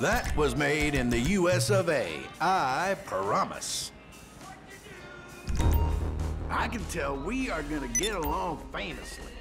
That was made in the US of A. I promise. I can tell we are gonna get along famously.